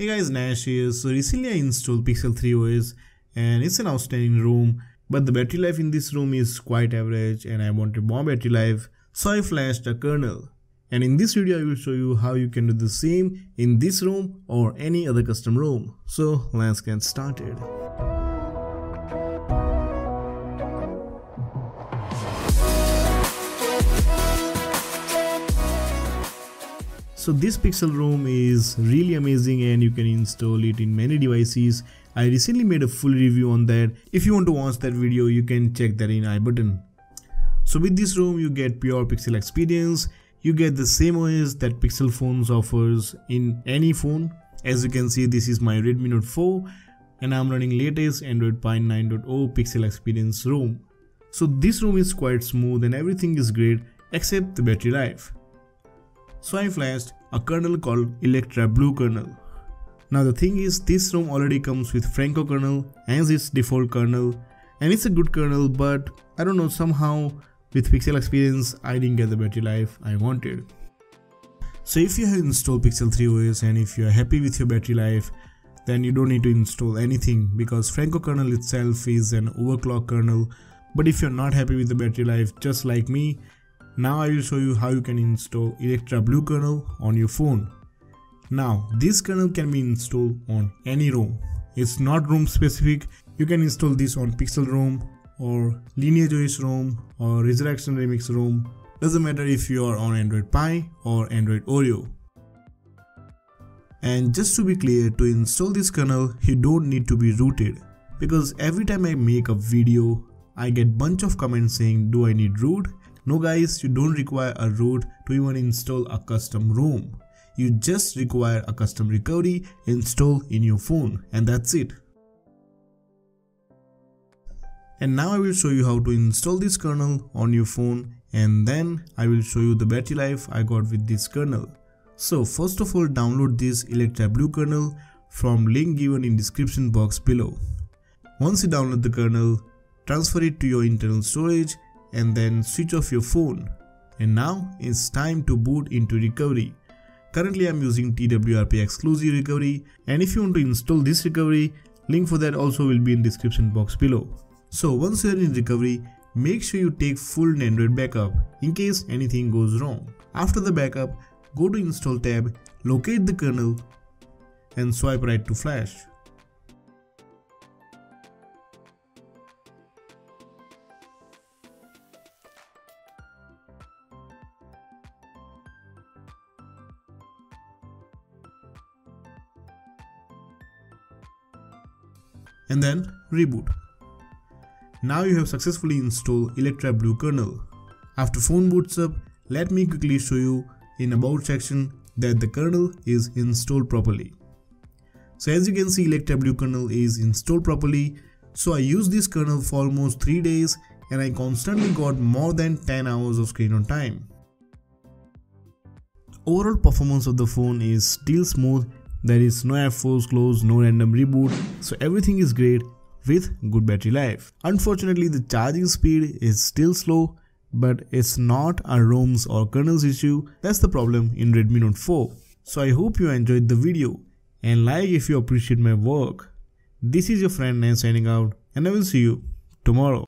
Hey guys, Nash here. So recently I installed Pixel 3 OS and it's an outstanding ROM but the battery life in this ROM is quite average and I wanted more battery life so I flashed a kernel. And in this video I will show you how you can do the same in this ROM or any other custom ROM. So let's get started. So this Pixel ROM is really amazing and you can install it in many devices. I recently made a full review on that. If you want to watch that video, you can check that in I button. So with this ROM, you get pure Pixel experience. You get the same OS that Pixel phones offers in any phone. As you can see, this is my Redmi Note 4 and I'm running latest Android Pie 9.0 Pixel Experience ROM. So this ROM is quite smooth and everything is great except the battery life so I flashed a kernel called Electra Blue kernel. Now the thing is this ROM already comes with Franco kernel as its default kernel and it's a good kernel but I don't know somehow with Pixel experience I didn't get the battery life I wanted. So if you have installed Pixel 3 OS and if you are happy with your battery life then you don't need to install anything because Franco kernel itself is an overclock kernel but if you're not happy with the battery life just like me now I will show you how you can install Electra Blue kernel on your phone. Now this kernel can be installed on any ROM. It's not ROM specific. You can install this on Pixel ROM or Lineage OS ROM or Resurrection Remix ROM. Doesn't matter if you are on Android Pie or Android Oreo. And just to be clear, to install this kernel, you don't need to be rooted. Because every time I make a video, I get bunch of comments saying do I need root no guys, you don't require a root to even install a custom ROM. You just require a custom recovery installed in your phone and that's it. And now I will show you how to install this kernel on your phone and then I will show you the battery life I got with this kernel. So first of all download this Electra Blue kernel from link given in description box below. Once you download the kernel, transfer it to your internal storage and then switch off your phone. And now it's time to boot into recovery. Currently I'm using TWRP exclusive recovery and if you want to install this recovery, link for that also will be in description box below. So once you're in recovery, make sure you take full Android backup in case anything goes wrong. After the backup, go to install tab, locate the kernel and swipe right to flash. And then reboot. Now you have successfully installed Electra Blue kernel. After phone boots up, let me quickly show you in about section that the kernel is installed properly. So as you can see Electra Blue kernel is installed properly. So I used this kernel for almost 3 days and I constantly got more than 10 hours of screen on time. Overall performance of the phone is still smooth there is no F-force close, no random reboot, so everything is great with good battery life. Unfortunately, the charging speed is still slow, but it's not a ROMs or kernels issue, that's the problem in Redmi Note 4. So I hope you enjoyed the video and like if you appreciate my work. This is your friend Nan signing out and I will see you tomorrow.